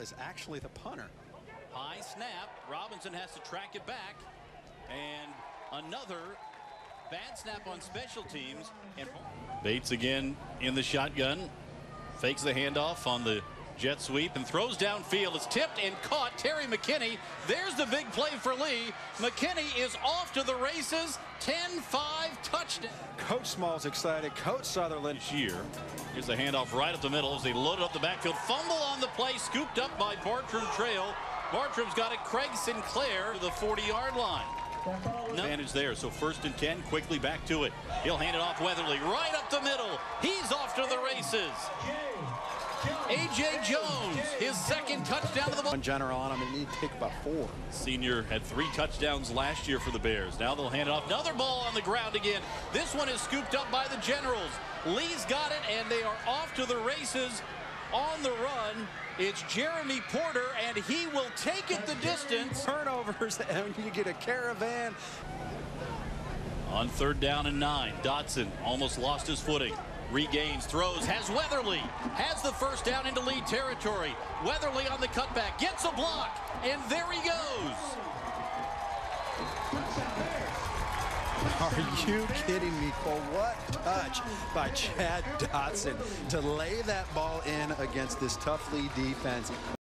is actually the punter. High snap. Robinson has to track it back. And another bad snap on special teams. And Bates again in the shotgun. Fakes the handoff on the jet sweep and throws downfield. It's tipped and caught. Terry McKinney. There's the big play for Lee. McKinney is off to the races. 10-5 touchdown. Coach Small's excited. Coach Sutherland. This year. Here's the handoff right up the middle as they loaded up the backfield. Fumble on the play. Scooped up by Bartram Trail. Bartram's got it. Craig Sinclair to the 40-yard line. No advantage there. So first and 10, quickly back to it. He'll hand it off Weatherly right up the middle. He's off to the races. A.J. Jones, his second touchdown to the ball. In general on him, and need to take about four. Senior had three touchdowns last year for the Bears. Now they'll hand it off. Another ball on the ground again. This one is scooped up by the Generals. Lee's got it, and they are off to the races on the run. It's Jeremy Porter, and he will take it the distance. Turnovers, and you get a caravan. On third down and nine, Dotson almost lost his footing. Regains, throws, has Weatherly, has the first down into lead territory. Weatherly on the cutback, gets a block, and there he goes. Are you kidding me, Cole? What touch by Chad Dotson to lay that ball in against this tough lead defense.